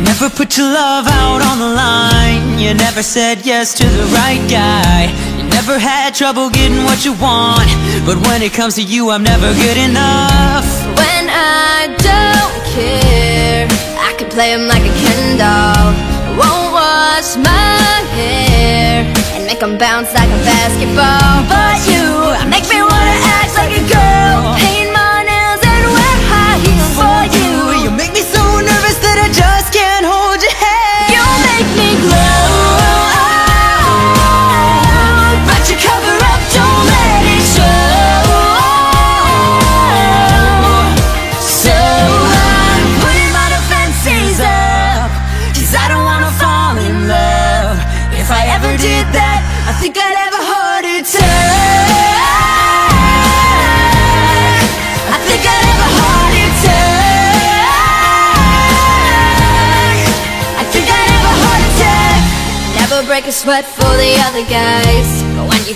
never put your love out on the line. You never said yes to the right guy. You never had trouble getting what you want. But when it comes to you, I'm never good enough. When I don't care I can play him like a Ken doll. Won't wash my hair And make him bounce like a basketball did that, I think I'd have a heart attack. I think I'd have a heart attack. I think I'd have a heart attack. Never break a sweat for the other guys. But when you